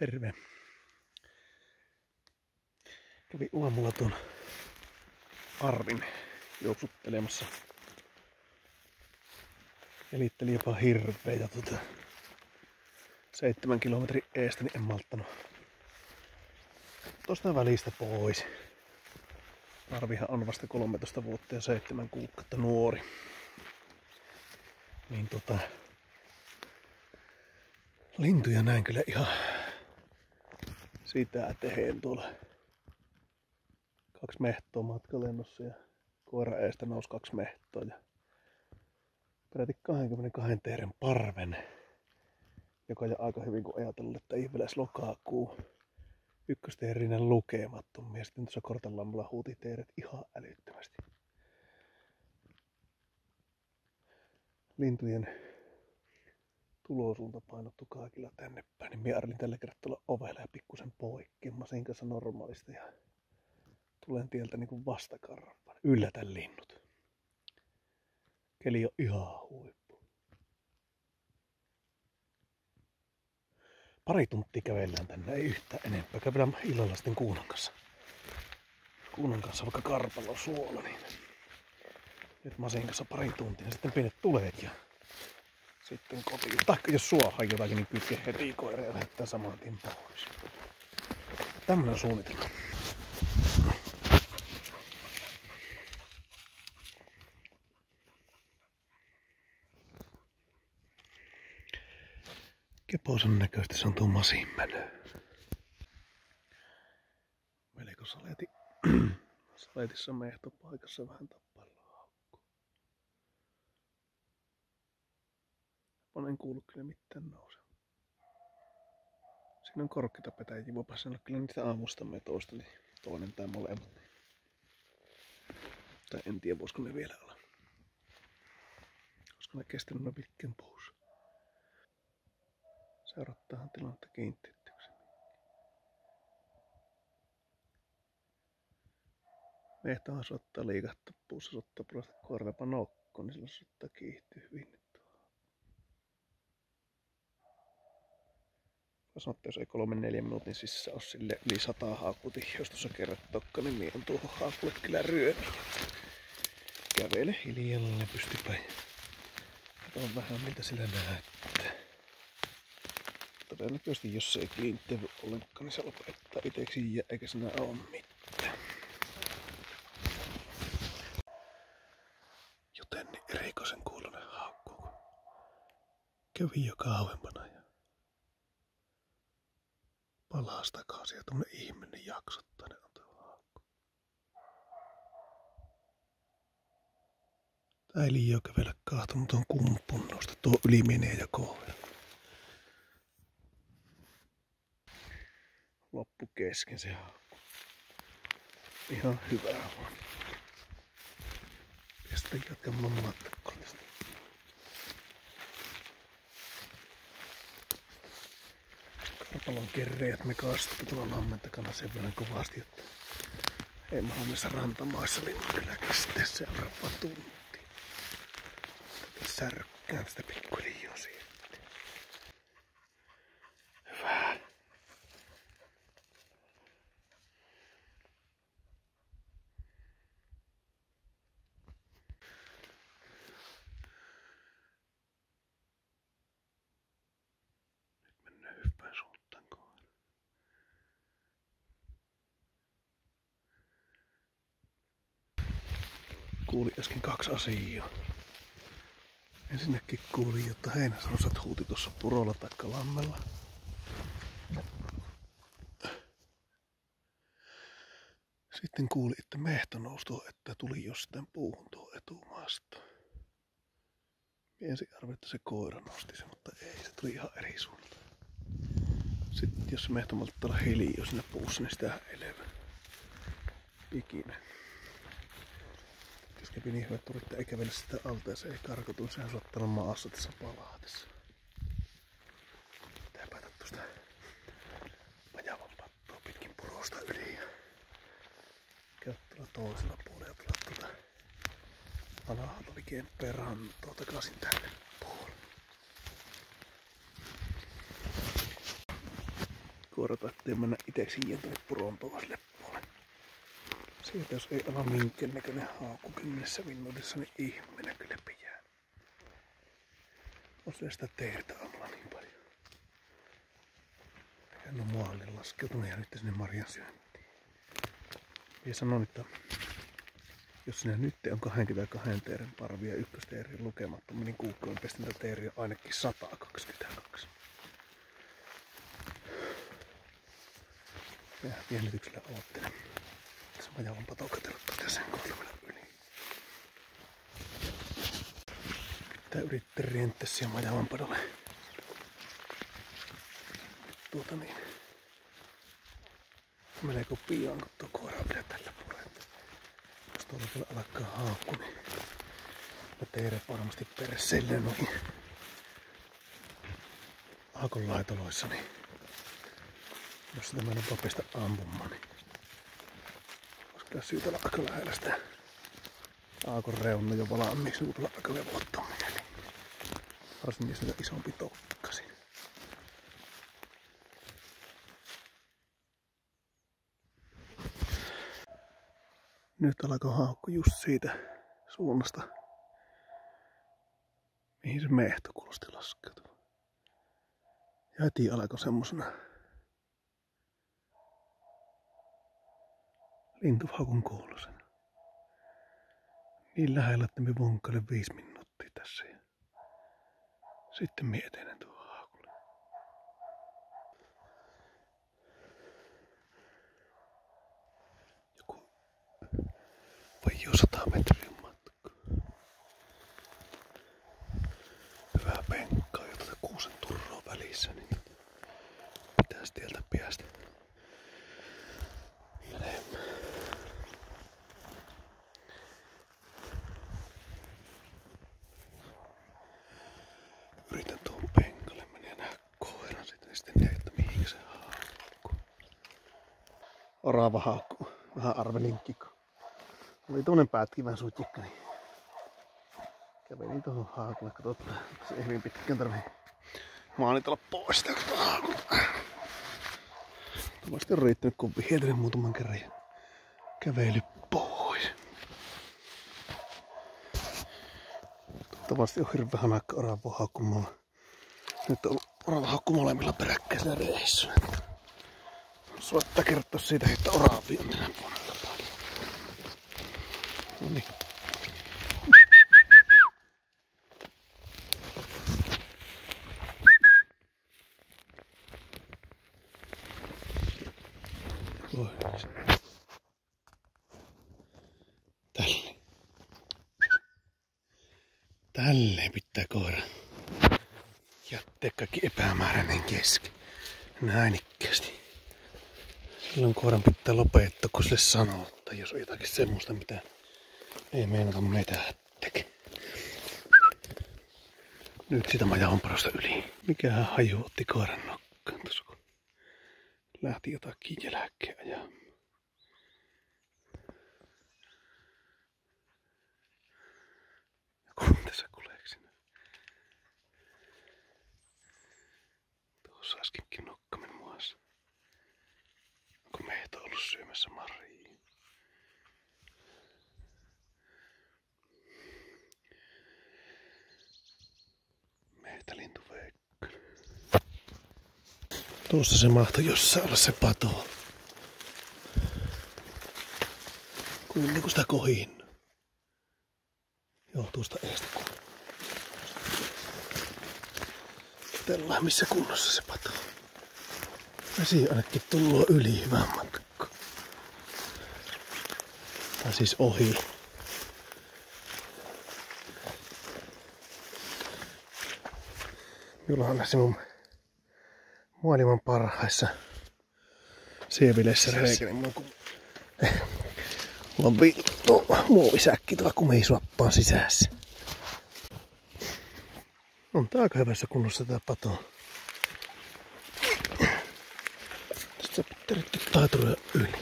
Terve. Kävi aamulla tuon Arvin juoksuttelemassa. Elitteli jopa hirveä ja tota, seitsemän kilometrin eestä, niin en malttanut tosta välistä pois. Arvihan on vasta 13 vuotta ja 7 kuukautta nuori. Niin tota, lintuja näin kyllä ihan sitä teheen tuolla kaksi mehtoa matkalennossa ja koira eestä nousi kaksi mehtoa ja peräti 22 teeren parven, joka on aika hyvin kun ajatellut, että ihmeläis lokakuu ykkösteerinen lukemattomia. Sitten tuossa Kortanlammalla huuti teeret ihan älyttömästi. Lintujen tulosuunta painottu kaikilla tänne päin, niin minä arvin tällä kertaa ovella ja pikkusen poikki. Masin kanssa normaalisti ja tulen tieltä niin kuin. Yllätän linnut. Keli on ihan huippu. Pari tuntia kävellään tänne, ei yhtään enempää. Kävellään illalla sitten Kuunan kanssa. Kuunan kanssa vaikka karpalo suola, niin nyt Masin kanssa pari tuntia, niin sitten pienet tuleet ja sitten kotiin. Taikka jos suohaa jotakin, niin kytke heti koira ja lähettää saman tien pois. Tämmönen suunnitelma. Keposen näköistä se on tuo masinmänö. Melko saleti, saletissa mehtopaikassa vähän tappaillaan Olen kuullut kyllä mitään nouse. Siinä on korkeita petäjiä, voipa sanoa kyllä niitä aamusta metoista, niin toinen tai molemmat. Tai en tiedä, voisiko ne vielä olla. Olisiko ne kestänyt pitkän pousu. Seurattahan tilannetta kiinteettyksen. Mehtähän soittaa liikahtaa puussa, soittaa pulasta korvapa nokko, niin silloin soittaa kiihtyy hyvin. Sanotte, jos ei kolme neljä minuutin sisässä ole sille yli sata haakuti, jos tuossa kerrat tokka, niin minä on tuohon haakulle kyllä ryömi. Kävele hiljalleen pystypäin. Katsotaan vähän miltä sillä näyttää todennäköisesti jos se ei kiinnittävy ollenkaan, niin se lopettaa itseksi ja eikä siinä ole mitään. Joten niin erikoisen kuulonen haukku, kun kävi jo kauempana ja palas takaisin tuommoinen ihminen jaksottainen on tuo haukku. Tää ei liian kävellä kahtonut tuon kumpun nosta, tuo yli menee ja kohdalla. loppu kesken se haukku. Ihan hyvää vaan. Ja sitten jatkamaan matkaa tästä. Karpalon kerreet me kastettu tuolla lammen takana sen verran kovasti, että ei mahdollista rantamaissa linnut kestää seuraava tunti. Särkkään sitä pikkuhiljaa siihen. kuuli asiaa. Ensinnäkin kuulin, että heinäsarosat huuti tuossa purolla tai lammella. Sitten kuuli, että mehto nousi että tuli jostain puuhun tuo etumaasta. Ensin arveli, että se koira nosti se, mutta ei, se tuli ihan eri suunnalta. Sitten jos mehto olla hiljaa siinä puussa, niin sitä ei levä. Ikinä kävi niin hyvä että ei kävele sitä alta ja se ei karkotu. Sehän on ottanut maassa tässä palaatessa. Pitää päätä tuosta majavan pattoa pitkin purosta yli ja käy tuolla toisella puolella tulla tuota alhaalta likempeen rantoa takaisin tänne puolelle. seurata, ettei mennä itse siihen tuonne puron toiselle Sieltä jos ei ala minkään näköinen haukku kymmenessä minuutissa, niin ihminen kyllä pijää. On sitä teertä aamulla niin paljon. En ole muualle laskeutunut ja nyt sinne marjan syöntiin. Ja sanon, että jos sinä nyt on 22 teerin parvia ykkösteerin lukemattomia, niin kuukkoon pestintä teeriä ainakin 122. Ja jännityksellä oottelen. Mä jalan patokatellut sen kolmella yli. Pitää yrittää rientää siihen majavan padolle. Tuota niin. Melko pian, kun tuo koira vielä tällä puolella. Jos tuolla vielä alkaa haukku, niin mä teere varmasti pereselle noihin Aakon laitoloissa, niin jos sitä mennä papista ampumaan, niin kyllä syytä olla aika lähellä sitä Aakon reunna jo valmiiksi uudella aika levottomia. Niin varsinkin sitä isompi tokkasi. Nyt alkoi haukku just siitä suunnasta, mihin se mehto kuulosti laskeutua. Ja heti alkoi semmosena lintuhaukun kuulosena. Niin lähellä, että me vonkkaile viisi minuuttia tässä. Sitten mietin tuo haakulle. Joku vai jo sata metriä matka. Hyvää penkkaa kuusen turroa välissä, niin pitäisi tieltä päästä. Yritän tuon penkalle mennä ja nähdä koiran sitten, niin sitten näe, että mihin se haukkuu. Orava haukkuu. Vähän arvelinkin, kun oli tuonen pätkivän sutikka, niin kävelin tuohon haakulle, katsotaan, se ei hyvin pitkään tarvii maanitella pois sitä haakulla. Tavasti on riittänyt, kun vietelin muutaman kerran ja kävely pois. Tavasti on hirveän hanakka orava haukkumalla. Nyt on orava haukku molemmilla peräkkäisillä reissuilla. Suottaa kertoa siitä, että oravi on tänä puolella paljon. No niin. Tälle. Tälle pitää koira jättää kaikki epämääräinen keski. Näin ikkästi. Silloin koiran pitää lopettaa, kun sille sanoo, että jos on jotakin semmoista, mitä ei meinata meitä tekee. Nyt sitä majan parasta yli. Mikähän haju otti koiran nokkaan tuossa, kun lähti jotakin jälkeen. Kun tässä kuleksin. Tuossa äskenkin nokkamen muassa. Onko meitä ollut syömässä marjaa? Meitä lintu veikka. Tuossa se mahtoi jossain olla se pato. Kuuliko sitä kohin? Joo, tuosta eestä kuuluu. Katsellaan missä kunnossa se pato. Vesi ainakin tullut yli hyvän matkaa. Tai siis ohi. On näissä mun maailman parhaissa sievileissä reikä, niin mulla on, vittu muovisäkki tuolla kumisuoppaan sisässä. On tää aika hyvässä kunnossa tää pato. Tästä pitää nyt taituria yli.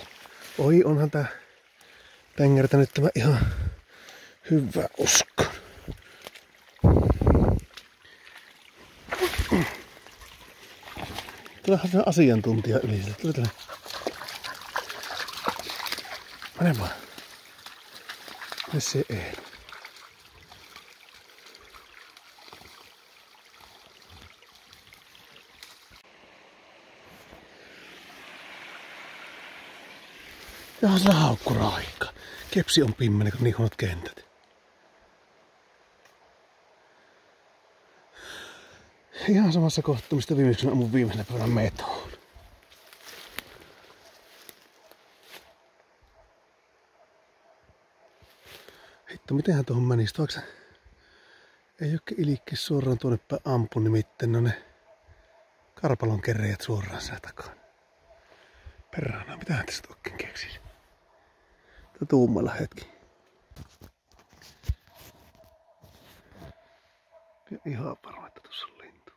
Oi, onhan tää tängertänyt tämä ihan hyvä usko. Tulehan se asiantuntija yli sille. Tule, tule. Mene vaan. Mene se ei. Jaha se haukkuraikka. Kepsi on pimmenen, kun niin huonot kentät. Ihan samassa kohtaa, mistä viimeksi on mun viimeisenä päivänä metoon. Hitto, mitenhän tuohon menisi? Se ei ole ilikki suoraan tuonne päin ampu, nimittäin no ne karpalon kerreijät suoraan sen takaa. Perhana, mitähän tästä oikein keksisi? Tuummalla hetki. Ja ihan varma, että tuossa on lintu.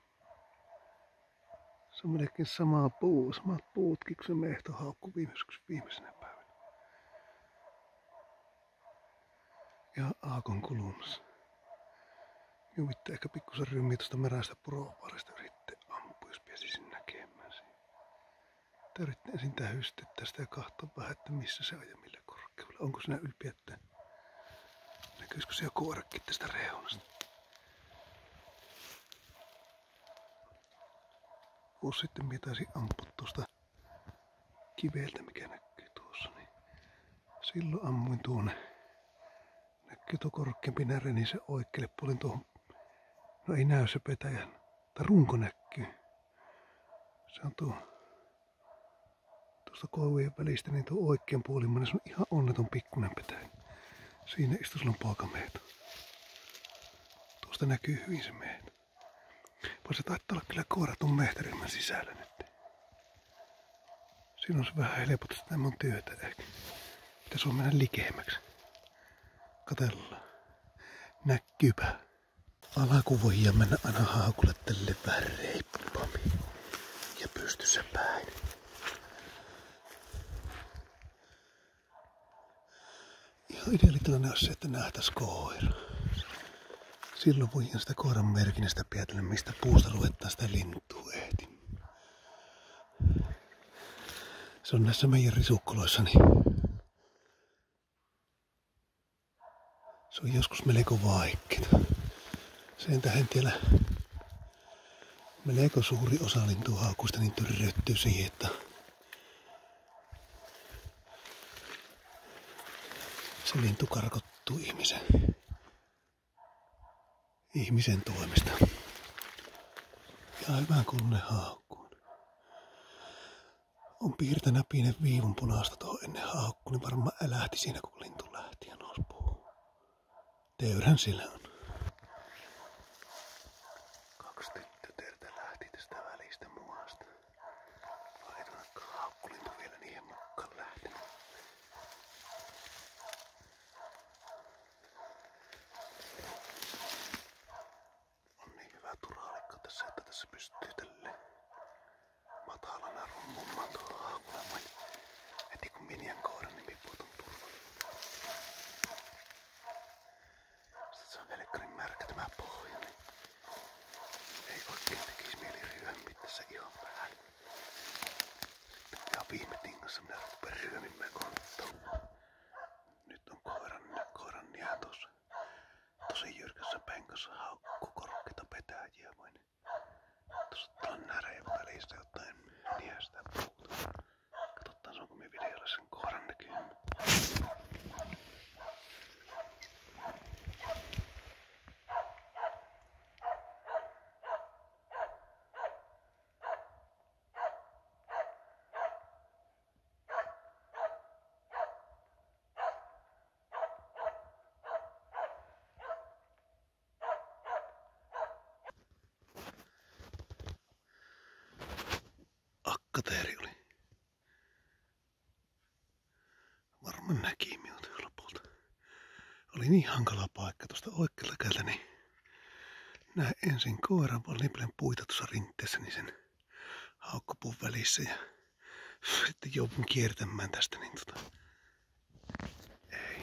Se on melkein sama puu, samat puutkin kuin se mehtohaukku viimeisessä viimeisenä päivänä. Ja aakon kulmassa. Juvitte ehkä pikkusen rymmiä tuosta merästä purovaarista yritte ampua, jos pääsisin näkemään sen. Te yritte ensin tähystettä sitä ja katsoa vähän, että missä se on ja millä korkeudella. Onko siinä ylpiettä? Näkyisikö se joku arkki tästä reunasta? Kun sitten mitäisi ampua tuosta kiveltä, mikä näkyy tuossa, niin silloin ammuin tuonne. Näkyy tuo korkeampi näre, niin se oikealle puolin tuohon. No ei näy se petäjän, tai runko näkyy. Se on tuo tuosta koivujen välistä, niin tuo oikean puolimmainen, se on ihan onneton pikkunen petäjä. Siinä istuu silloin poikameet. Tuosta näkyy hyvin se meet. Vaan se taittaa olla kyllä kooratun mehtäryhmän sisällä nyt. Siinä on se vähän helpottaa sitä mun työtä ehkä. Pitäis on mennä likemmäksi. Katellaan. Näkypä. Alakuvoja mennä aina haukulle tälle vähän reippammin. Ja pystyssä päin. Ideaalitilanne on se, että nähtäis koira. Silloin voidaan sitä koiran merkinnästä päätellä, mistä puusta ruvetaan sitä lintua ehti. Se on näissä meidän risukkoloissa, niin se on joskus melko vaikeaa. Sen tähän tiellä melko suuri osa lintuhaukuista niin tyrreyttyy siihen, että se lintu karkottuu ihmisen, ihmisen toimesta. Ja aivan kun ne haukkuun. On piirtänä pienen viivun punaista tuo ennen haukku, niin varmaan lähti siinä, kun lintu lähti ja nousi puhuu. Teyrän sillä on. That's näki minut lopulta. Oli niin hankala paikka tuosta oikealla kädeltä, niin näin ensin koiran vaan puita tuossa rinteessä, niin sen haukkupuun välissä ja sitten joudun kiertämään tästä, niin tota, ei.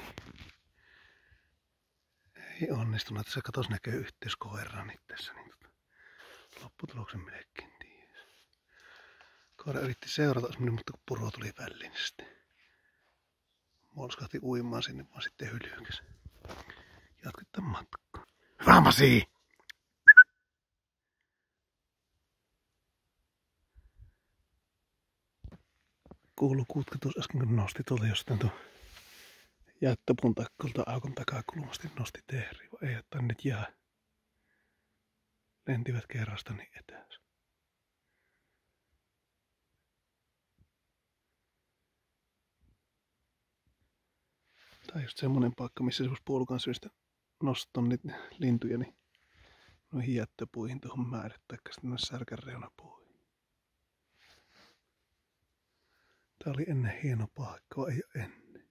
Ei onnistunut. Tässä katos näkee niin tässä, niin tota, lopputuloksen melkein ties. Koira yritti seurata mutta kun puro tuli väliin, niin sitten molskahti uimaan sinne, vaan sitten hylyykäs. Jatketaan matkaa. Hyvä Masi! Kuuluu kuutka tuossa äsken, kun nosti tuolta jostain tuon jättöpun takkolta aukon takakulmasti nosti tehri, ei, että nyt jää. Lentivät kerrastani etäänsä. Tää on just semmonen paikka, missä se puolukan syystä noston niitä lintuja, niin noihin jättöpuihin tuohon määrät, taikka sitten noissa särkän reunapuihin. Tää oli ennen hieno paikka, vai ennen.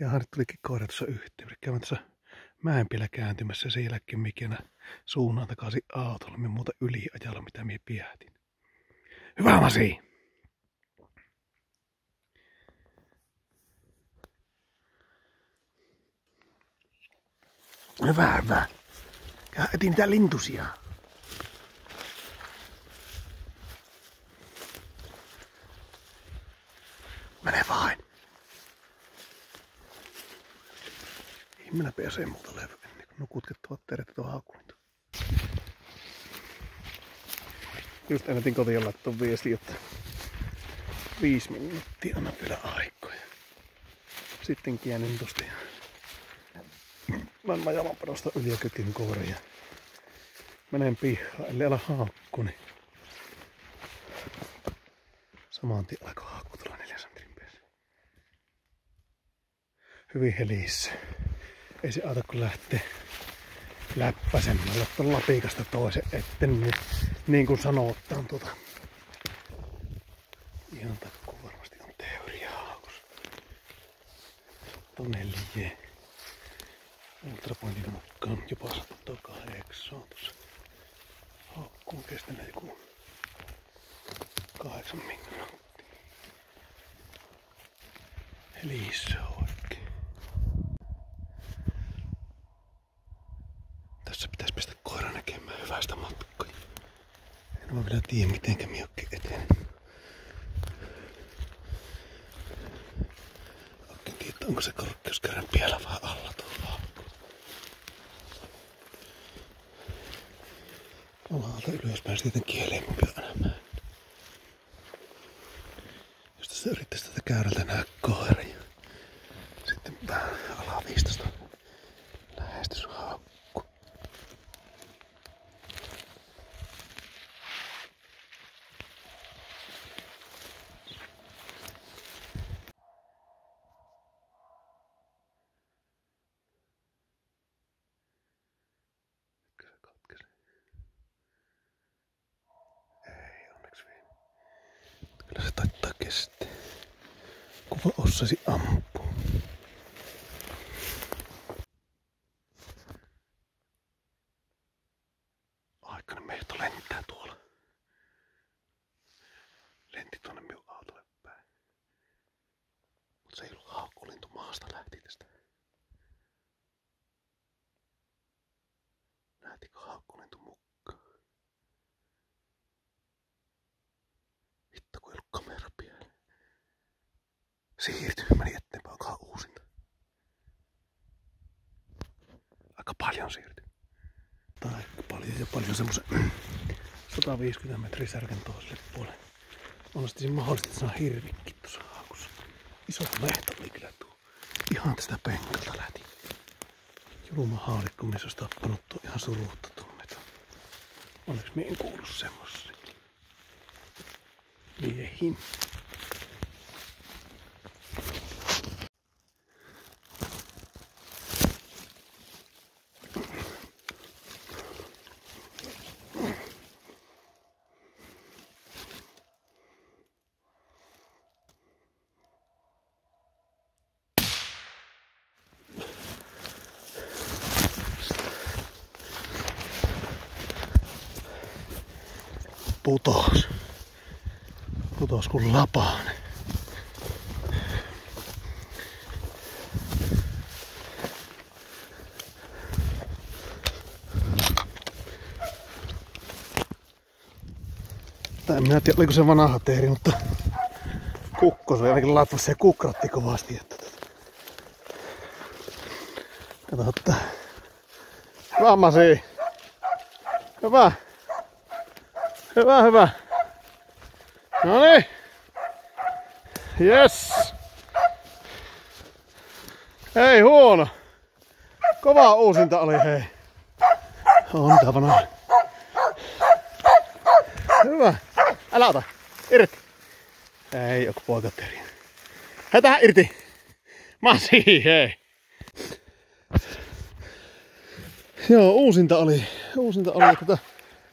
Ja nyt tulikin koira tuossa yhteen. Kävin tuossa mäenpillä kääntymässä jälkeen mikinä suunnan takaisin autolla. Muuta yliajalla, mitä minä pietin. Hyvä Masi! Hyvä, hyvä. Ja etin niitä lintusia. Mene vain. Ihminen pääsee muuta levy ennen kuin nukutkettavat teidät tuon hakuunta. Just ennätin kotiin laittaa viesti, että viisi minuuttia anna vielä aikoja. Sitten kienin tosta Mä jalan panosta yli ja kykin kouri ja menen pihaan, ellei ala haakku, niin saman tien alkoi haakku tulla neljä päässä. Hyvin helissä. Ei se auta kun lähtee läppäsemällä tuon lapikasta toisen etten, niin, niin kuin sanotaan tuota. Ihan takku varmasti on teoria haakus. Tonne liiee. Ultrapointin mukaan jopa 108 tuossa. Haukkuun kestänyt joku kahdeksan minuuttia. Eli iso oikein. Tässä pitäisi päästä koira näkemään hyvästä matkaa. En mä vielä tiedä mitenkä miokki eteen. Oikein tiedä, onko se korkeuskerran vielä vähän alla tuolla. Alalta ylöspäin sitten kieleempi enemmän. Jos tässä yrittäisi tätä käyrältä nää koira ja sitten vähän alaviistosta lähestys haukku. Kyllä se katkesi. Ei onneksi vielä. Kyllä se taittaa kestää. Kun vaan osasi ampua. Aikainen mehto lentää tuolla. Lenti tuonne minun autolle päin. Mut se ei ollut haukkulintu maasta lähti tästä. Lähtikö haukkulintu mukaan? Vittu kun ei ollut kamera vielä. Siirtyi, meni eteenpäin, onkohan uusinta. Aika paljon siirtyi. Tai aika semmosen 150 metriä särken toiselle puolelle. On sitten mahdollista, että se on hirvikki tuossa haakussa. Iso lehto oli kyllä tuo. Ihan tästä penkalta lähti. Julma haalikko, missä olisi tappanut tuo ihan suruutta tunneta. Onneksi me en kuulu semmosia. Miehin. Kuin lapaan. Tai en minä tiedä, oliko se vanha teeri, mutta kukko se ainakin latvassa ja kukratti kovasti. Että tota. Kato, että Hyvä Masi. Hyvä. Hyvä, hyvä. No niin. Yes. Ei huono. Kova uusinta oli hei. On tavana. Hyvä. Älä ota. Irti. Ei joku poikatteri. Hei tähän irti. Masi, hei. Joo, uusinta oli. Uusinta oli tota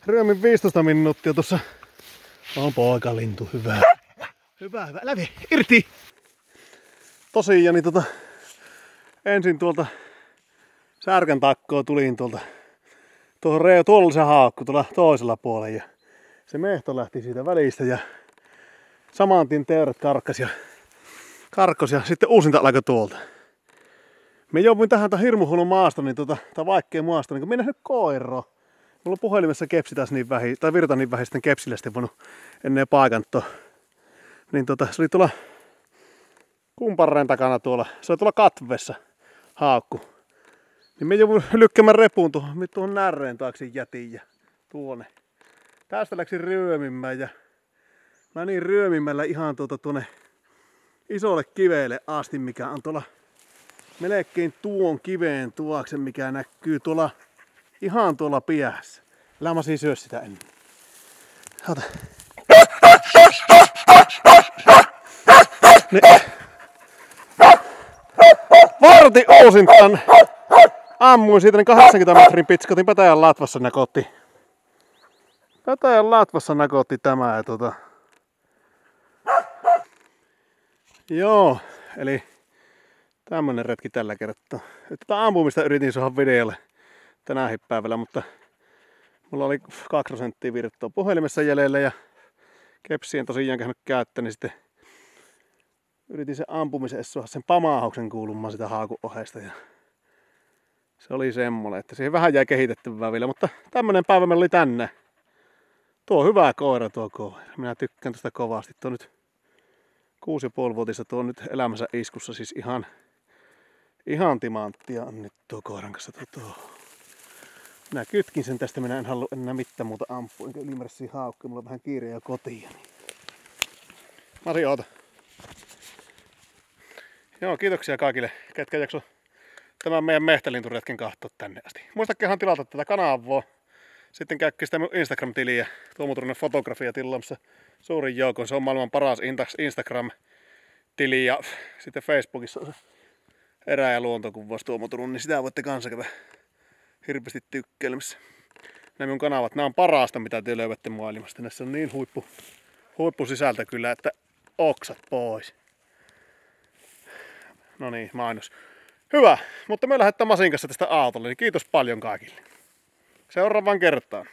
ryömin 15 minuuttia tuossa. On poikalintu, hyvä. Hyvä, hyvä. Läpi, irti. Tosiaan, niin tota, ensin tuolta särkän takkoa tulin tuolta tuohon reo, tuolla se haakku tuolla toisella puolella ja se mehto lähti siitä välistä ja saman tien teoret karkkas ja karkkos ja sitten uusinta alkoi tuolta. Me jouduin tähän tämän hirmuhullun maasta, niin tota, tai vaikkeen maasta, niin kun minä nyt koiro. Mulla on puhelimessa kepsi taas niin vähi, tai virta niin vähi, sitten kepsillä sitten voinut ennen paikantoa. Niin tota, se oli tuolla kumparren takana tuolla, se oli tuolla katvessa haakku. Niin me jouduin lykkämään repuun tuohon, tuohon närreen taakse jätin ja tuonne. Tästä läksi ryömimään ja mä niin ryömimällä ihan tuota tuonne isolle kiveelle asti, mikä on tuolla melkein tuon kiveen tuokse, mikä näkyy tuolla ihan tuolla piässä. Älä mä siis syö sitä ennen. Ota. Niin. Varti uusin tän. Ammuin siitä niin 80 metrin pitskotin Petäjän Latvassa näkotti. Petäjän Latvassa näkotti tämä ja tota... Joo, eli tämmönen retki tällä kertaa. Tätä ampumista yritin saada videolle tänään päivällä, mutta mulla oli 2 prosenttia virtoa puhelimessa jäljellä ja kepsien tosiaan käynyt käyttä, niin sitten yritin sen ampumisen saada sen pamaahauksen kuulumaan sitä haakun ohesta. Ja se oli semmoinen, että siihen vähän jäi kehitettävää vielä, mutta tämmönen päivä meillä oli tänne. Tuo on hyvä koira tuo koira. Minä tykkään tästä kovasti. Tuo nyt 6,5-vuotista tuo nyt elämänsä iskussa siis ihan, ihan timanttia on nyt tuo koiran kanssa tuo, tuo. Minä kytkin sen tästä, minä en halua enää mitään muuta ampua, enkä ylimääräisiä haukkuja, mulla on vähän kiire jo kotiin. Niin. Mari, oota. Joo, kiitoksia kaikille, ketkä jakso tämän meidän mehtälinturetken kahtoa tänne asti. Muistakehan tilata tätä kanavaa. Sitten käykki sitä Instagram-tiliä, Tuomo Turunen fotografia tilaamassa suurin joukon. Se on maailman paras Instagram-tili ja sitten Facebookissa on erä- ja luontokuvaus Tuomo Turunen, niin sitä voitte kanssa käydä hirveästi tykkäämässä. Nämä mun kanavat, nämä on parasta mitä te löydätte maailmasta. Näissä on niin huippu, huippu sisältö kyllä, että oksat pois. No niin, mainos. Hyvä, mutta me lähdetään Masin kanssa tästä autolle, niin kiitos paljon kaikille. Seuraavaan kertaan.